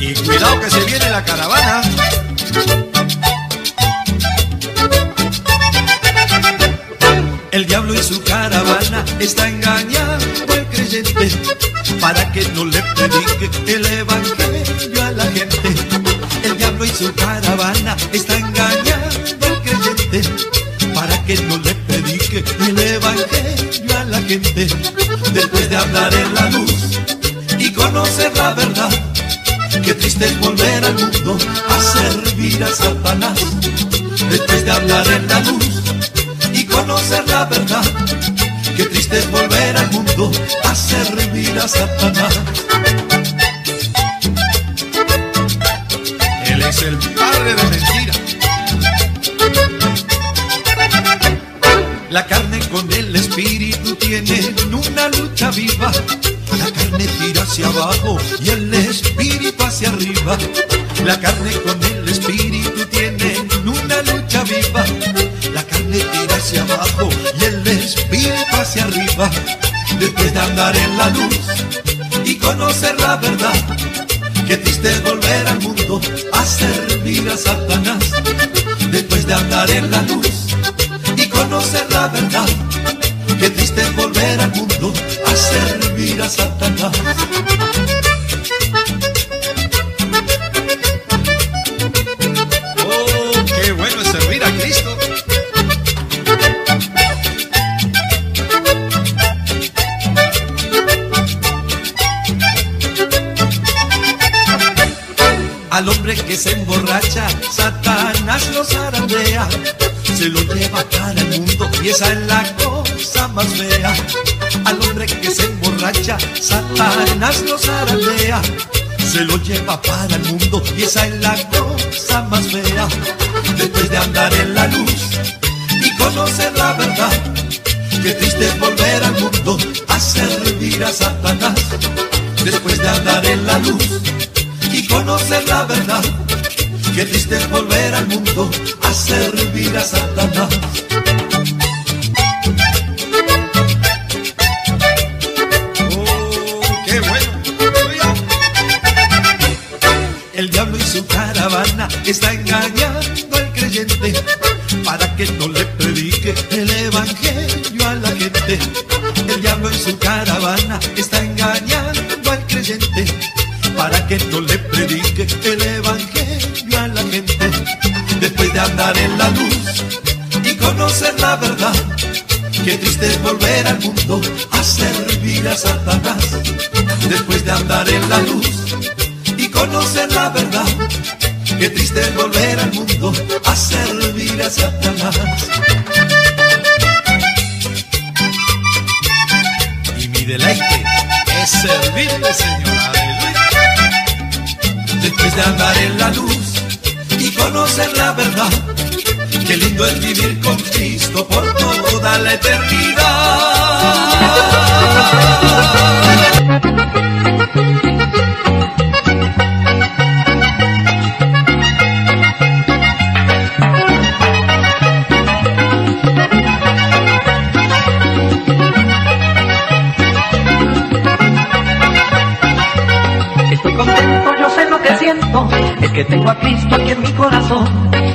Y cuidado que se viene la caravana. El diablo y su caravana está engañando al creyente para que no le predique el evangelio a la gente. El diablo y su caravana está engañando al creyente para que no le predique el evangelio a la gente. Después de hablar en la luz y conocer la verdad, qué triste es volver al mundo a servir a Satanás. Después de hablar en la luz y conocer la verdad. Qué triste es volver al mundo a servir a Satanás. Él es el padre de mentira. La carne con el espíritu tienen una lucha viva. La carne tira hacia abajo y el espíritu hacia arriba. La carne con el espíritu tienen una lucha viva. La carne tira hacia abajo y el espíritu hacia arriba. Después de andar en la luz y conocer la verdad, qué triste volver al mundo a servir a Satanás. Después de andar en la luz conocer la verdad, qué triste es volver al mundo a servir a Satanás. Oh, qué bueno es servir a Cristo. Al hombre que se emborracha, Satanás lo zarandea, se lo lleva para el mundo y esa es la cosa más fea. Al hombre que se emborracha, Satanás lo zarandea, se lo lleva para el mundo y esa es la cosa más fea. Después de andar en la luz y conocer la verdad, qué triste volver al mundo a servir a Satanás. Después de andar en la luz y conocer la verdad. Qué triste volver al mundo a servir a Satanás. Servirle, Señor. Después de andar en la luz y conocer la verdad. Qué lindo es vivir con Cristo por toda la eternidad. Que tengo a Cristo aquí en mi corazón.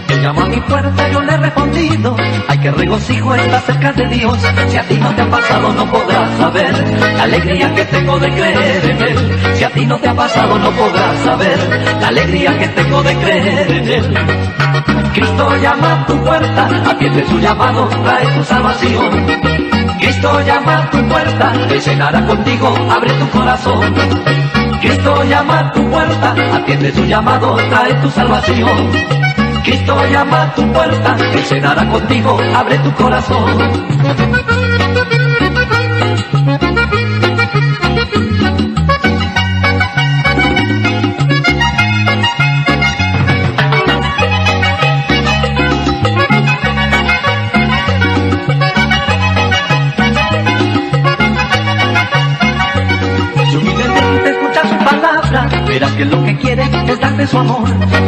Él llama a mi puerta, yo le he respondido. Ay, que regocijo está cerca de Dios. Si a ti no te ha pasado, no podrás saber la alegría que tengo de creer en Él. Si a ti no te ha pasado, no podrás saber la alegría que tengo de creer en Él. Cristo llama a tu puerta, atiende su llamado, trae tu salvación. Cristo llama a tu puerta, Él cenará contigo, abre tu corazón. Cristo llama a tu puerta, atiende su llamado, trae tu salvación. Cristo llama a tu puerta, Él cenará contigo, abre tu corazón.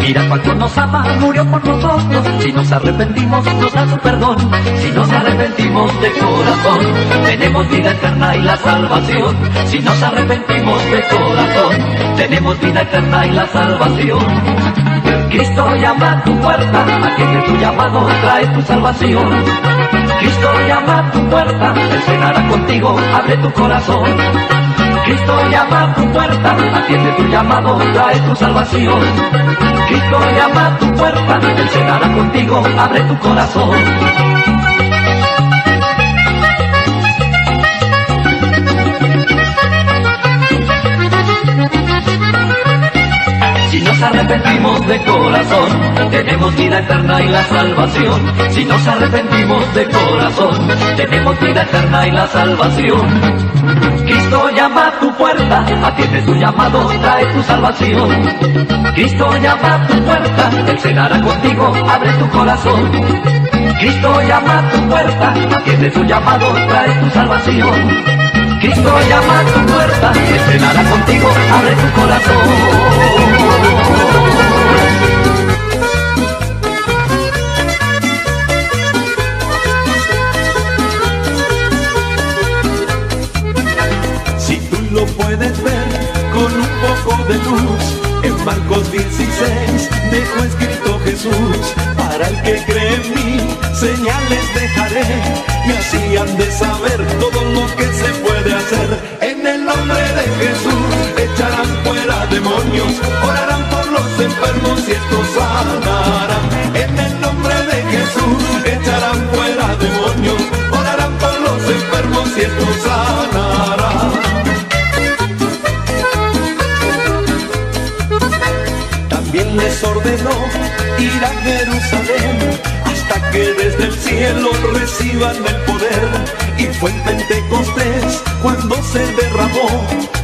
Mira cuánto nos ama, murió por nosotros. Si nos arrepentimos, nos da su perdón. Si nos arrepentimos de corazón, tenemos vida eterna y la salvación. Si nos arrepentimos de corazón, tenemos vida eterna y la salvación. Cristo llama a tu puerta, atiende tu llamado, trae tu salvación. Cristo llama a tu puerta, Él cenará contigo, abre tu corazón. Cristo llama a tu puerta, atiende tu llamado, trae tu salvación. Cristo llama a tu puerta, Él cenará contigo, abre tu corazón. Arrepentimos de corazón, tenemos vida eterna y la salvación. Si nos arrepentimos de corazón, tenemos vida eterna y la salvación. Cristo llama a tu puerta, atiende tu llamado, trae tu salvación. Cristo llama a tu puerta, Él cenará contigo, abre tu corazón. Cristo llama a tu puerta, atiende tu llamado, trae tu salvación. Cristo llama a tu puerta, Él cenará contigo, abre tu corazón. Marcos 16 dejó escrito Jesús, para el que cree en mí, señales dejaré, así han de saber todo lo que se puede hacer. En el nombre de Jesús echarán fuera demonios, orarán los enfermos y estos sanarán. En el nombre de Jesús echarán fuera demonios, orarán por los enfermos y estos sanarán. Ordenó ir a Jerusalén hasta que desde el cielo reciban el poder. Y fue en Pentecostés cuando se derramó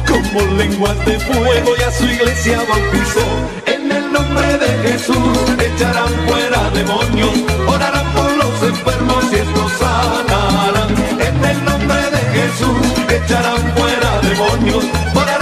como lenguas de fuego y a su iglesia bautizó. En el nombre de Jesús echarán fuera demonios, orarán por los enfermos y estos sanarán. En el nombre de Jesús echarán fuera demonios, orarán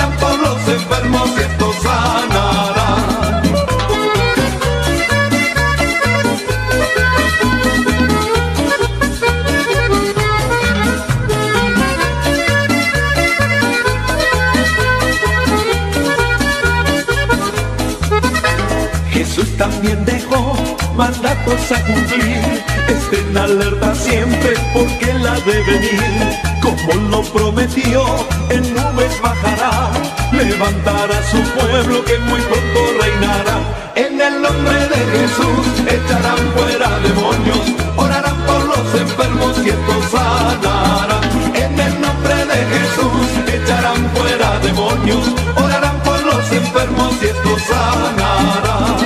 mandatos a cumplir. Estén alerta siempre porque Él ha de venir. Como lo prometió, en nubes bajará. Levantará su pueblo que muy pronto reinará. En el nombre de Jesús echarán fuera demonios. Orarán por los enfermos y estos sanarán. En el nombre de Jesús echarán fuera demonios. Orarán por los enfermos y estos sanarán.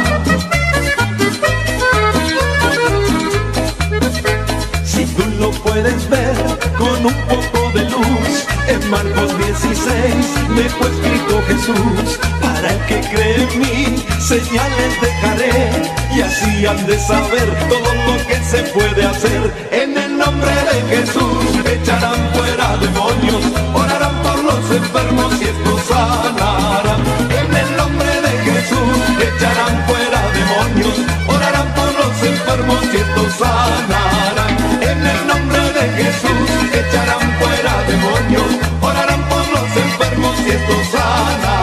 Puedes ver con un poco de luz, en Marcos 16 dejó escrito Jesús, para el que cree en mí, señales dejaré, y así han de saber todo lo que se puede hacer. En el nombre de Jesús echarán fuera demonios, orarán por los enfermos y estos sanarán. En el nombre de Jesús echarán fuera demonios, orarán por los enfermos y estos sanarán. Jesús echarán fuera demonios, orarán por los enfermos y estos sanarán.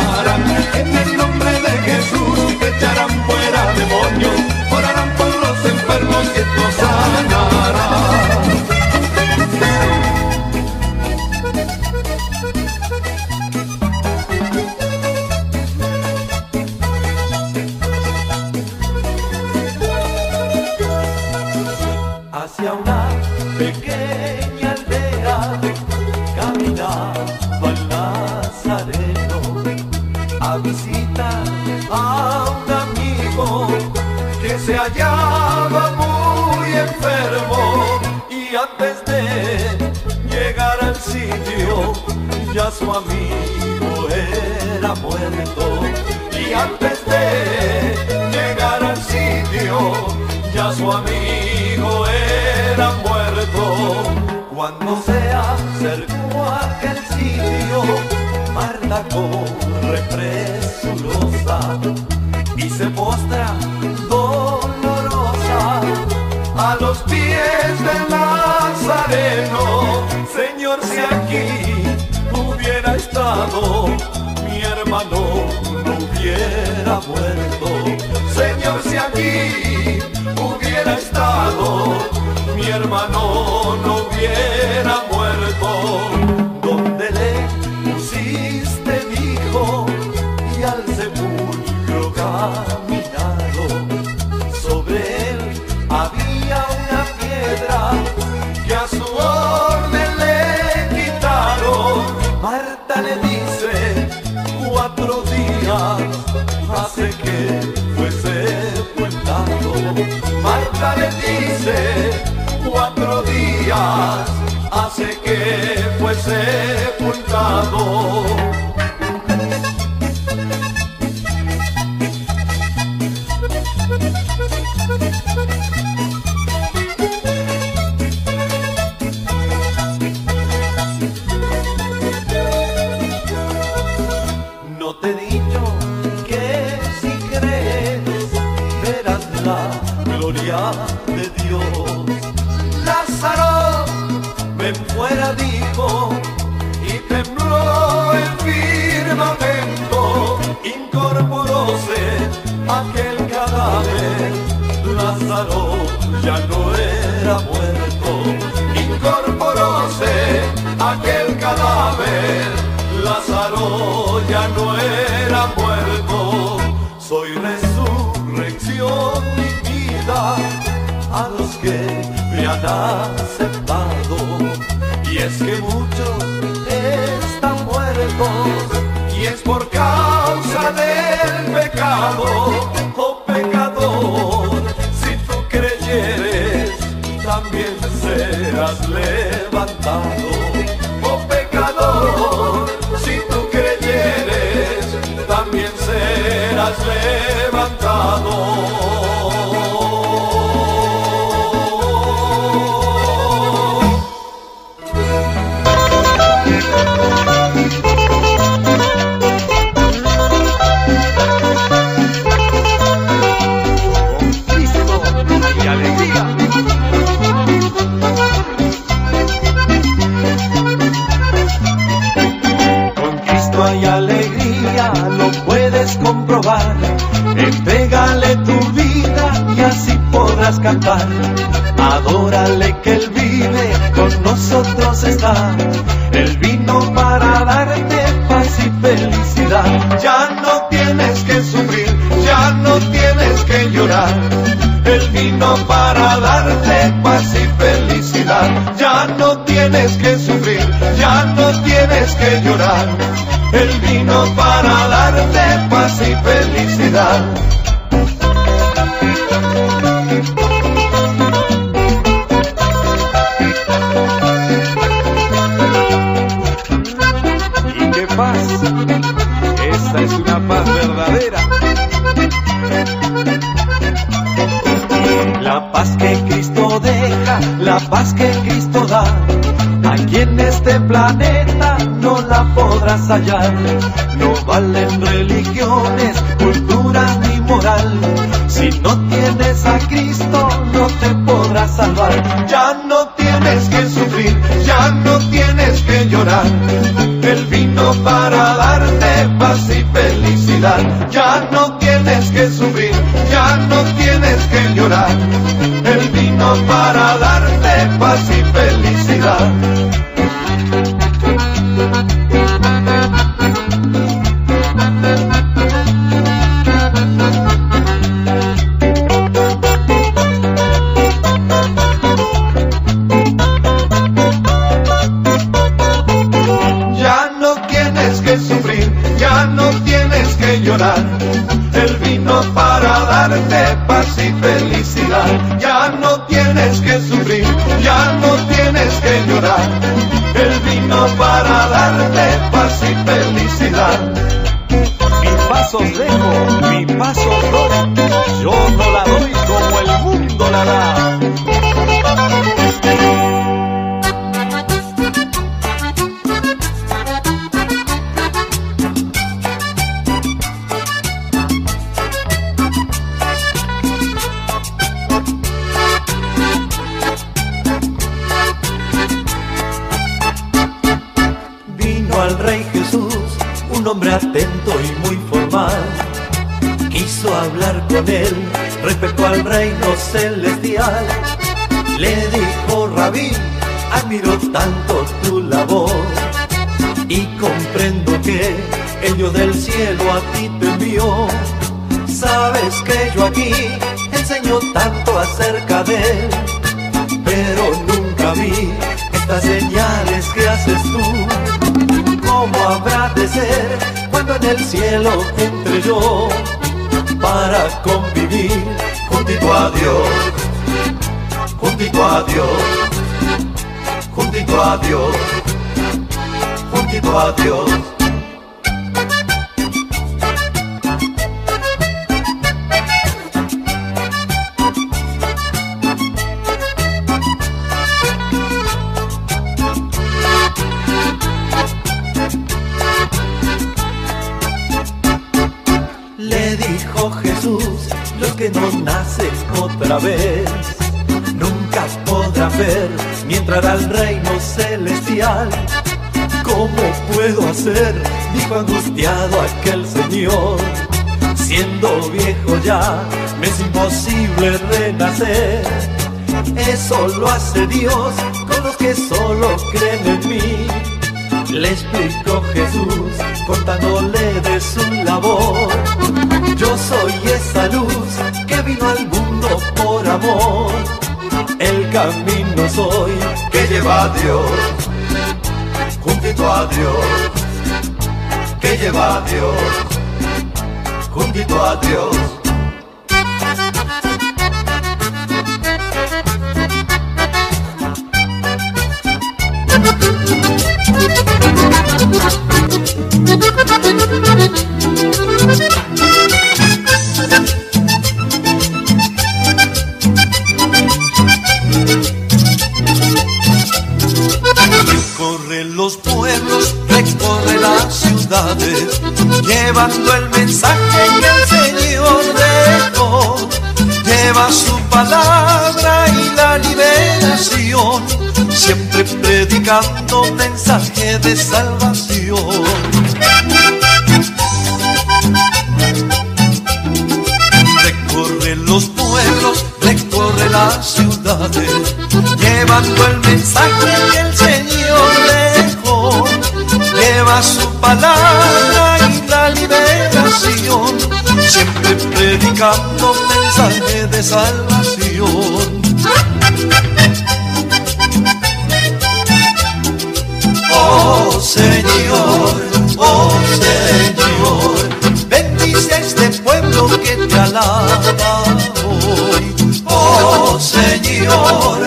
A los pies del Nazareno. Señor, si aquí hubiera estado, mi hermano no hubiera muerto. Señor, si aquí hubiera estado, mi hermano no hubiera Marta le dice cuatro días hace que fue sepultado. Ya aceptado, y es que muchos están muertos, y es por causa del pecado paz? Esta es una paz verdadera. La paz que Cristo deja, la paz que Cristo da. Aquí en este planeta no la podrás hallar. No valen religiones, cultura ni moral. Si no tienes a Cristo, no te podrás salvar. Ya no tienes que sufrir, ya no tienes que llorar. Él vino para darte paz y felicidad. Ya no tienes que sufrir, ya no tienes que llorar. Él vino para darte paz y felicidad. Darte paz y felicidad. Ya no tienes que sufrir, ya no tienes que llorar. Él vino para darte paz y felicidad. Mi paso dejo, mi paso doy. Yo no la doy como el mundo la da. Al reino celestial. Le dijo Rabí, admiro tanto tu labor y comprendo que el del cielo a ti te envió. Sabes que yo aquí enseño tanto acerca de él, pero nunca vi estas señales que haces tú. ¿Cómo habrá de ser cuando en el cielo entre yo para convivir juntito a Dios, juntito a Dios, juntito a Dios, juntito a Dios? Le dijo Jesús, los que no nacen otra vez, nunca podrán ver ni entrar al reino celestial. ¿Cómo puedo hacer? Dijo angustiado aquel señor. Siendo viejo ya, me es imposible renacer. Eso lo hace Dios con los que solo creen en mí. Le explicó Jesús contándole de su labor. Yo soy esa luz que vino al mundo El camino soy que lleva a Dios, juntito a Dios, que lleva a Dios, juntito a Dios. Llevando el mensaje que el Señor dejó. Lleva su palabra y la liberación, siempre predicando mensaje de salvación. Recorre los pueblos, recorre las ciudades, llevando el mensaje que el Señor dejó. Lleva su palabra siempre predicando mensaje de salvación. Oh Señor, oh Señor, bendice a este pueblo que te alaba hoy. Oh Señor,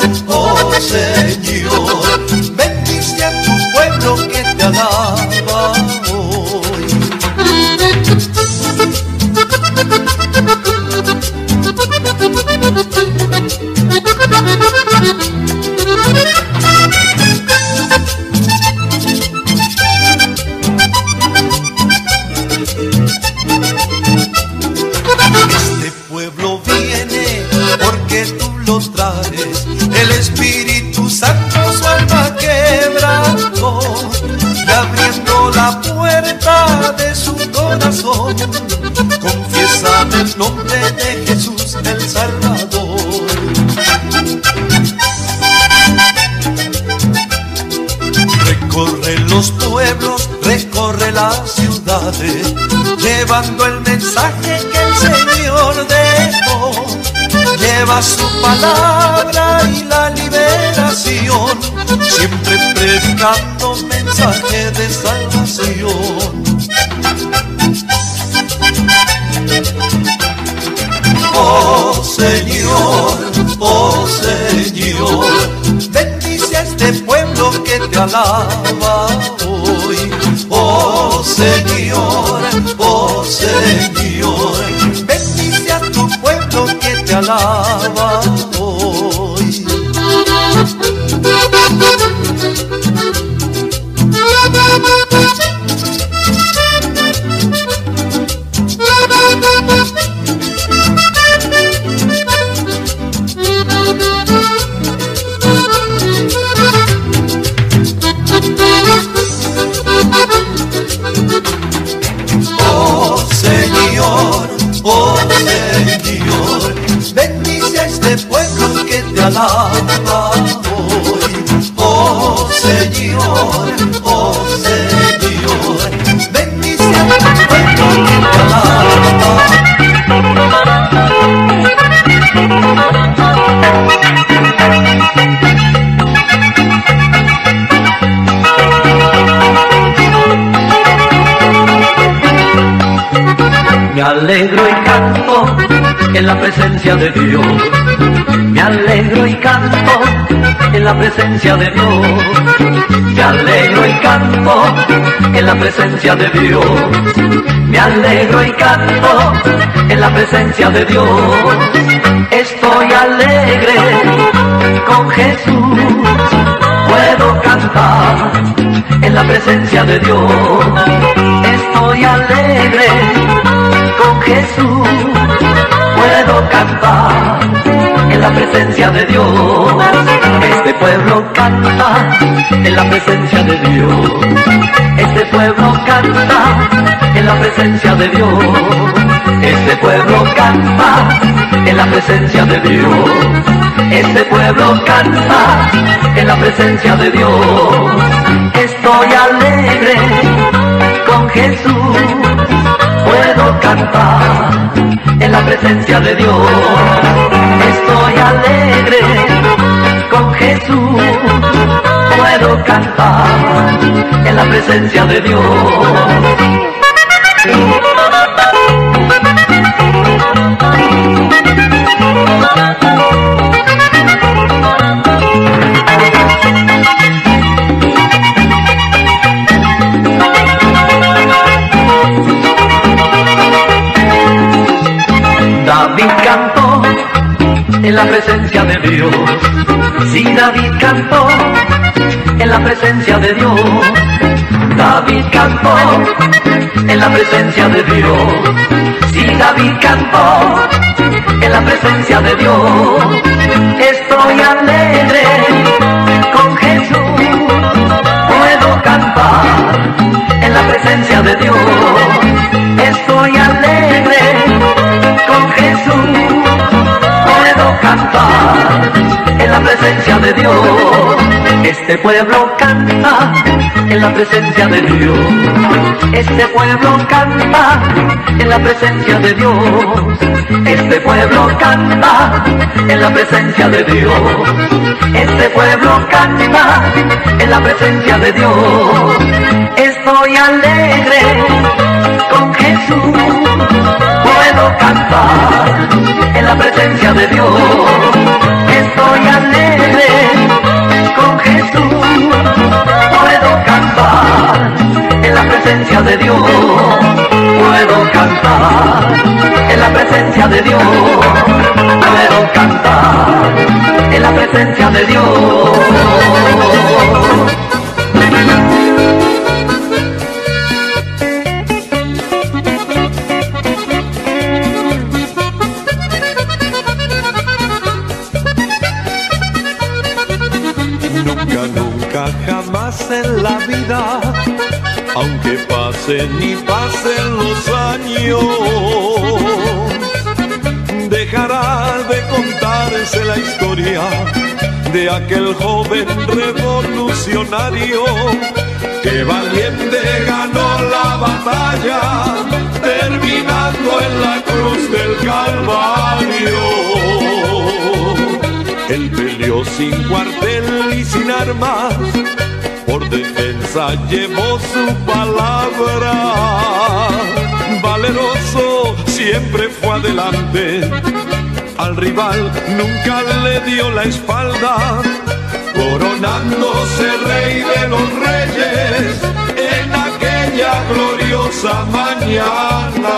Confiesan el nombre de Jesús el Salvador. Recorre los pueblos, recorre las ciudades, llevando el mensaje que el Señor dejó. Lleva su palabra y la liberación, siempre predicando mensaje de salvación. Oh Señor, oh Señor, bendice a este pueblo que te alaba hoy. Oh Señor, oh Señor, bendice a tu pueblo que te alaba Me alegro y canto en la presencia de Dios. Me alegro y canto en la presencia de Dios. Me alegro y canto en la presencia de Dios. Me alegro y canto en la presencia de Dios. Estoy alegre con Jesús. Puedo cantar en la presencia de Dios. Estoy alegre con Jesús puedo cantar de Dios. Este pueblo canta en la presencia de Dios. Este pueblo canta en la presencia de Dios. Este pueblo canta en la presencia de Dios. Este pueblo canta en la presencia de Dios. Estoy alegre con Jesús puedo cantar la presencia de Dios. Estoy alegre con Jesús. Puedo cantar en la presencia de Dios. En la presencia de Dios. Si David cantó en la presencia de Dios. David cantó en la presencia de Dios. Si David cantó en la presencia de Dios. Estoy alegre con Jesús. Puedo cantar en la presencia de Dios. En la presencia de Dios. Este pueblo canta en la presencia de Dios. Este pueblo canta en la presencia de Dios. Este pueblo canta en la presencia de Dios. Este pueblo canta en la presencia de Dios. Estoy alegre con Jesús puedo cantar en la presencia de Dios. Estoy alegre con Jesús. Puedo cantar en la presencia de Dios. Puedo cantar en la presencia de Dios. Puedo cantar en la presencia de Dios. Aunque pasen y pasen los años, dejará de contarse la historia de aquel joven revolucionario que valiente ganó la batalla, terminando en la cruz del Calvario. Él peleó sin cuartel y sin armas por defensa llevó su palabra. Valeroso siempre fue adelante, al rival nunca le dio la espalda, coronándose rey de los reyes en aquella gloriosa mañana.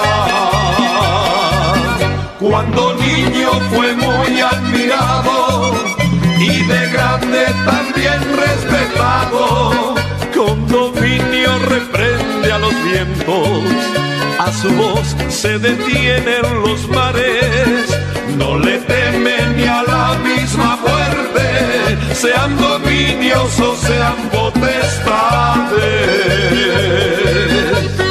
Cuando niño fue muy admirado y de grande también respetado. Con dominio reprende a los vientos, a su voz se detienen los mares, no le temen ni a la misma muerte, sean dominios o sean potestades.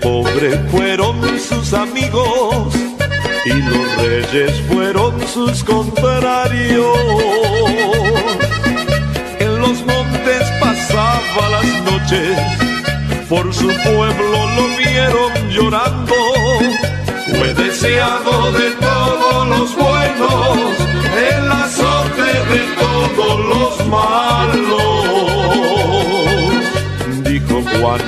Pobre fueron sus amigos y los reyes fueron sus contrarios. En los montes pasaba las noches, por su pueblo lo vieron llorando. Fue deseado de todos los buenos, el azote de todos los malos. Dijo Juan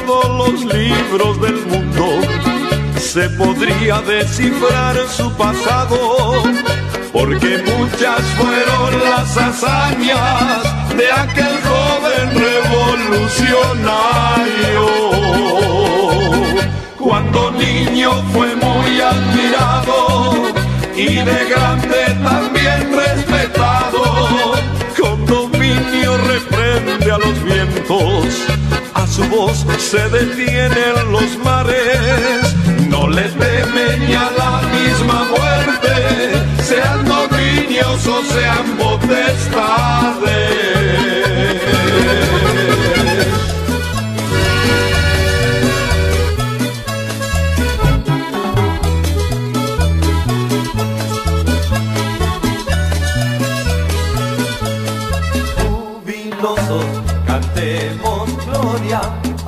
todos los libros del mundo se podría descifrar su pasado, porque muchas fueron las hazañas de aquel joven revolucionario. Cuando niño fue muy admirado y de grande también respetado. Con dominio reprende a los vientos, su voz se detienen los mares. No le teme ni la misma muerte, sean dominios o sean potestades.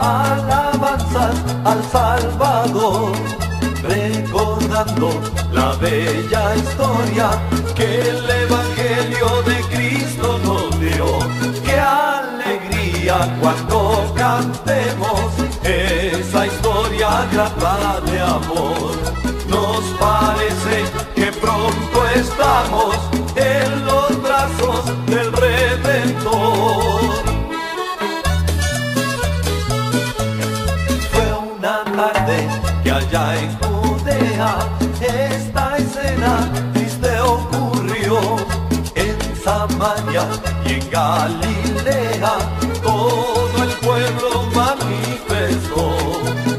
Alabanzas al Salvador, recordando la bella historia que el Evangelio de Cristo nos dio. Qué alegría cuando cantemos esa historia grata de amor. Nos parece que pronto estamos Y en Galilea todo el pueblo manifestó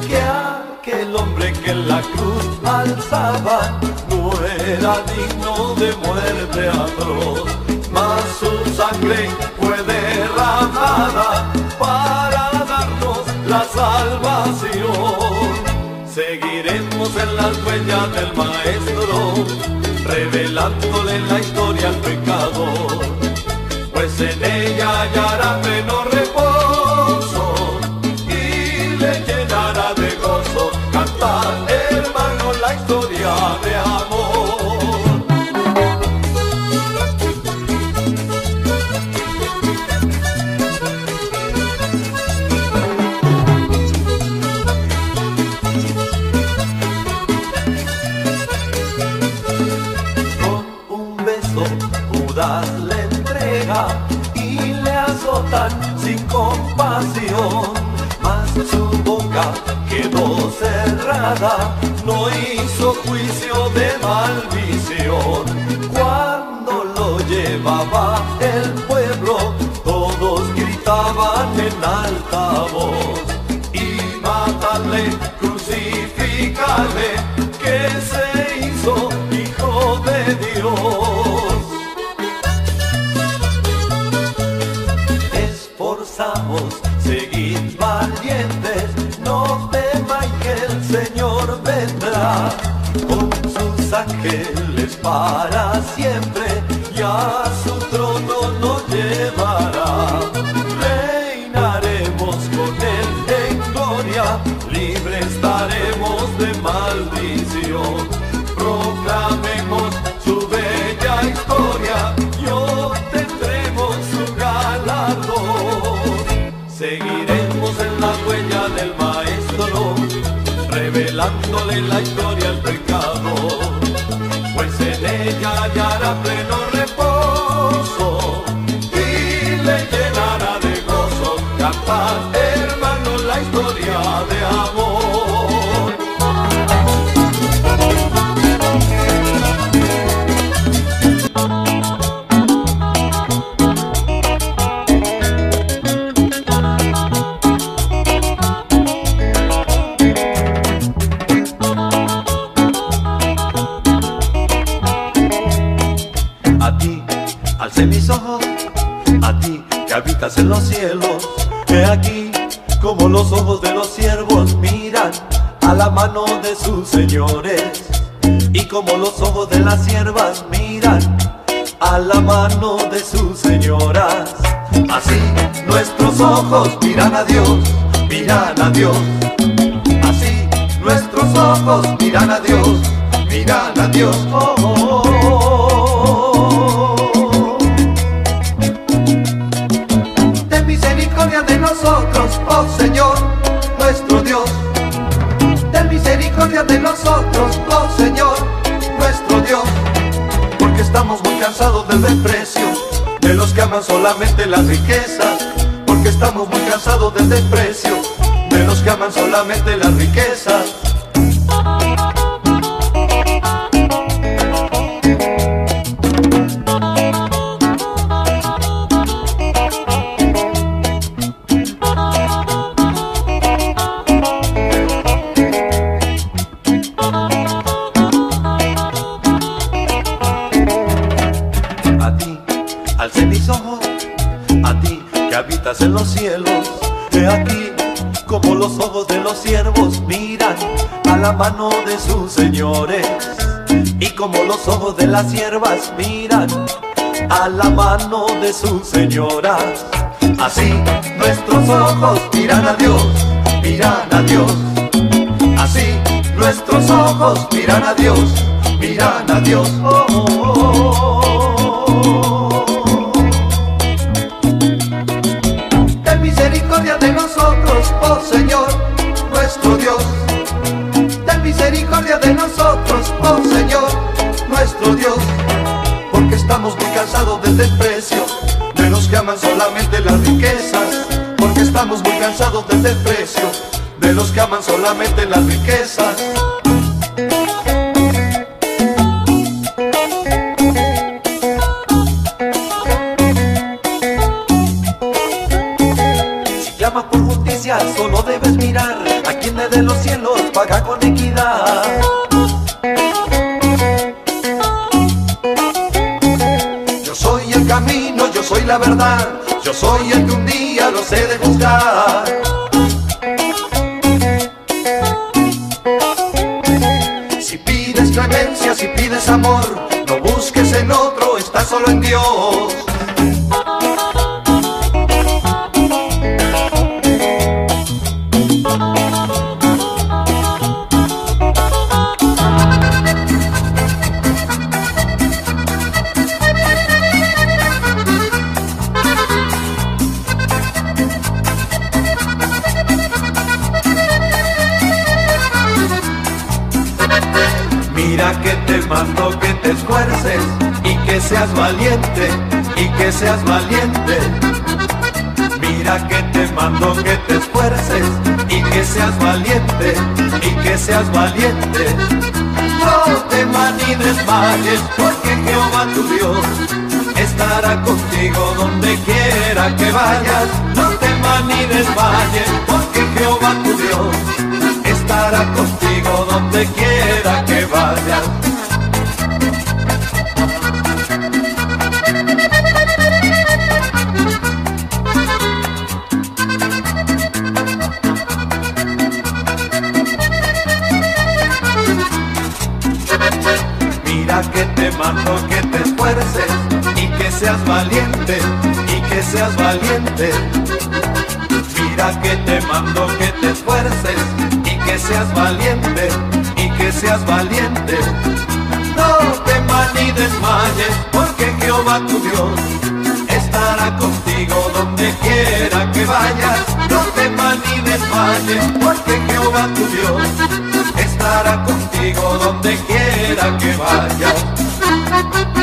que aquel hombre que la cruz alzaba no era digno de muerte atroz, mas su sangre fue derramada para darnos la salvación. Seguiremos en las huellas del Maestro, revelándole la historia no hizo juicio de maldición. Para siempre y a su trono nos llevará. Reinaremos con él en gloria, libre estaremos de maldición. Proclamemos su bella historia y obtendremos su galardón. Seguiremos en la huella del maestro, revelándole la historia los cielos. He aquí como los ojos de los siervos miran a la mano de sus señores. Y como los ojos de las siervas miran a la mano de sus señoras. Así nuestros ojos miran a Dios, miran a Dios. Así nuestros ojos miran a Dios, miran a Dios. Oh, oh, oh, desprecio de los que aman solamente las riquezas. Porque estamos muy cansados del desprecio de los que aman solamente las riquezas. Mano de sus señores. Y como los ojos de las siervas miran a la mano de sus señoras. Así nuestros ojos miran a Dios, miran a Dios. Así nuestros ojos miran a Dios, miran a Dios. Oh, oh, oh. Estamos muy cansados del desprecio de los que aman solamente las riquezas. Porque estamos muy cansados del desprecio de los que aman solamente las riquezas. Soy el que un día los he de juzgar. Si pides clemencia, si pides amor, no busques en otro, estás solo en Dios. Mando que te esfuerces y que seas valiente y que seas valiente. Mira que te mando que te esfuerces y que seas valiente y que seas valiente. No temas ni desmayes porque Jehová tu Dios estará contigo donde quiera que vayas. No temas ni desmayes porque Jehová tu Dios estará contigo donde quiera que vayas. Mando que te esfuerces y que seas valiente y que seas valiente. Mira que te mando que te esfuerces y que seas valiente y que seas valiente. No temas ni desmayes porque Jehová tu Dios estará contigo donde quiera que vayas. No temas ni desmayes porque Jehová tu Dios estará contigo donde quiera que vayas. Thank you.